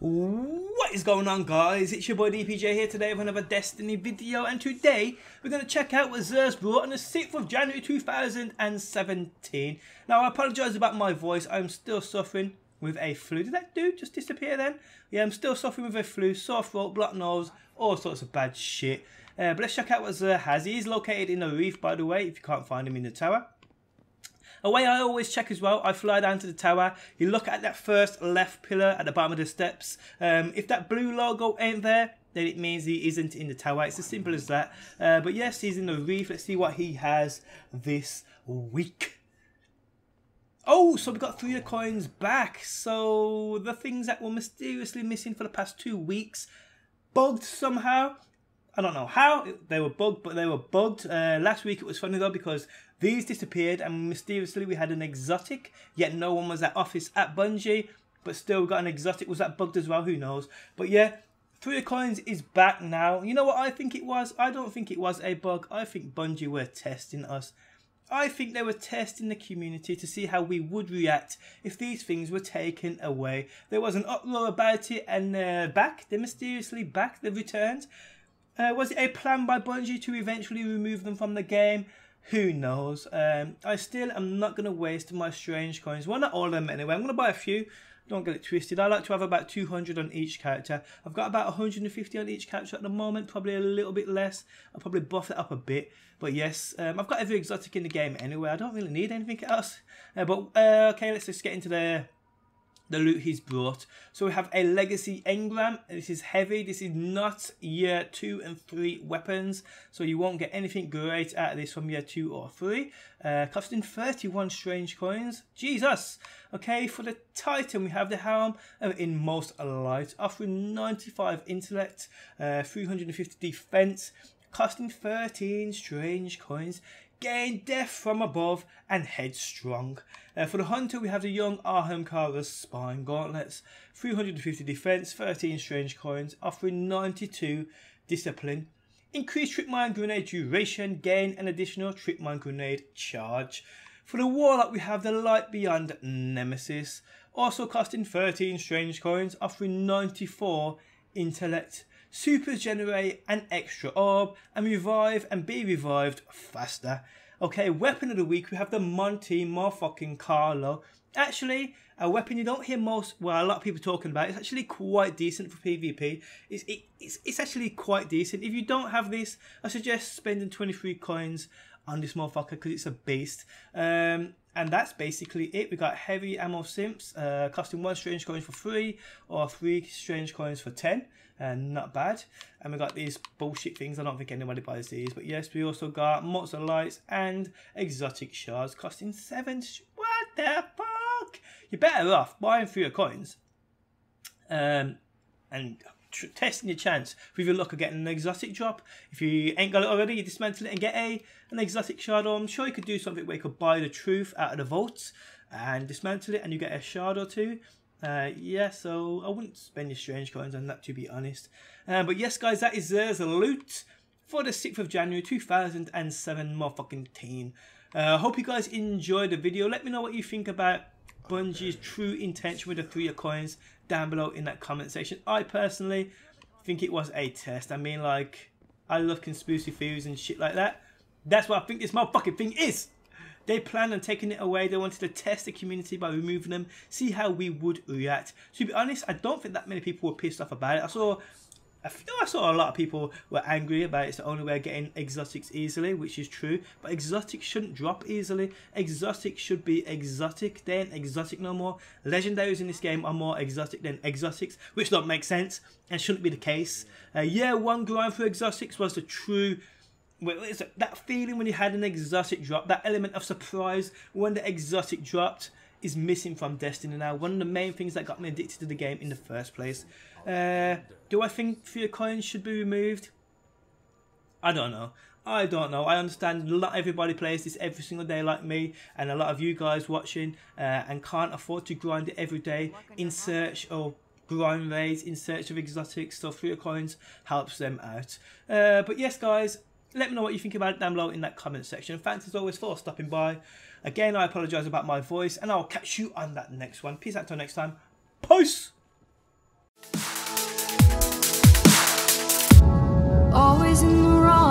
What is going on guys? It's your boy DPJ here today with another Destiny video and today we're going to check out what Xur brought on the 6th of January 2017. Now I apologise about my voice, I'm still suffering with a flu. Did that dude just disappear then? Yeah, I'm still suffering with a flu, sore throat, blocked nose, all sorts of bad shit. Uh, but let's check out what Xur has. He is located in a reef by the way, if you can't find him in the tower. A way I always check as well, I fly down to the tower, you look at that first left pillar at the bottom of the steps. Um, if that blue logo ain't there, then it means he isn't in the tower. It's as simple as that. Uh, but yes, he's in the reef. Let's see what he has this week. Oh, so we got three of the coins back. So the things that were mysteriously missing for the past two weeks bugged somehow. I don't know how they were bugged, but they were bugged. Uh, last week it was funny though because these disappeared and mysteriously we had an exotic, yet no one was at office at Bungie, but still got an exotic. Was that bugged as well? Who knows? But yeah, Three of Coins is back now. You know what I think it was? I don't think it was a bug. I think Bungie were testing us. I think they were testing the community to see how we would react if these things were taken away. There was an uproar about it and uh, back, They're mysteriously back, They've returned. Uh, was it a plan by Bungie to eventually remove them from the game? Who knows? Um, I still am not going to waste my strange coins. Well, not all of them anyway. I'm going to buy a few. Don't get it twisted. I like to have about 200 on each character. I've got about 150 on each character at the moment. Probably a little bit less. I'll probably buff it up a bit. But yes, um, I've got every exotic in the game anyway. I don't really need anything else. Uh, but uh, okay, let's just get into the the loot he's brought. So we have a Legacy Engram. This is heavy. This is not year 2 and 3 weapons. So you won't get anything great out of this from year 2 or 3. Uh, costing 31 strange coins. Jesus! Okay, for the Titan we have the Helm Inmost Light. Offering 95 intellect, uh, 350 defense. Costing 13 strange coins gain death from above and headstrong. Uh, for the hunter, we have the young Ahamkara's spine gauntlets, 350 defense, 13 strange coins, offering 92 discipline. Increased trip mine grenade duration, gain an additional trip mine grenade charge. For the warlock, we have the light beyond nemesis, also costing 13 strange coins, offering 94 intellect supers generate an extra orb and revive and be revived faster. Okay, weapon of the week, we have the Monte motherfucking Carlo. Actually, a weapon you don't hear most, well, a lot of people talking about. It's actually quite decent for PvP. It's, it, it's, it's actually quite decent. If you don't have this, I suggest spending 23 coins on this motherfucker because it's a beast. Um, and that's basically it. We got heavy ammo synths, uh, costing one strange coins for three or three strange coins for 10 and not bad. And we got these bullshit things. I don't think anybody buys these. But yes, we also got monster lights and exotic shards costing seven. What the fuck? You're better off buying your coins. Um, and testing your chance with your luck of getting an exotic drop. If you ain't got it already, you dismantle it and get a an exotic shard. I'm sure you could do something where you could buy the truth out of the vaults and dismantle it and you get a shard or two. Uh, yeah, so I wouldn't spend your strange coins on that to be honest. Uh, but yes, guys, that is there's a loot for the 6th of January 2007 motherfucking teen. Uh, hope you guys enjoyed the video. Let me know what you think about Bungie's true intention with the three of coins down below in that comment section. I personally think it was a test. I mean, like, I love conspiracy theories and shit like that. That's what I think this motherfucking thing is. They planned on taking it away. They wanted to test the community by removing them, see how we would react. To be honest, I don't think that many people were pissed off about it. I saw I feel I saw a lot of people were angry about it's the only way of getting exotics easily, which is true. But exotics shouldn't drop easily. Exotics should be exotic, then exotic no more. Legendaries in this game are more exotic than exotics, which don't make sense and shouldn't be the case. Uh, yeah, one grind for exotics was the true well, that feeling when you had an exotic drop, that element of surprise when the exotic dropped is missing from Destiny now. One of the main things that got me addicted to the game in the first place. Uh, do I think fear coins should be removed? I don't know. I don't know. I understand not everybody plays this every single day like me and a lot of you guys watching uh, and can't afford to grind it every day in search of grind raids, in search of exotics, so fear coins helps them out. Uh, but yes guys, let me know what you think about it down below in that comment section. Thanks as always for stopping by. Again, I apologise about my voice, and I'll catch you on that next one. Peace out till next time. Peace! Always in the wrong.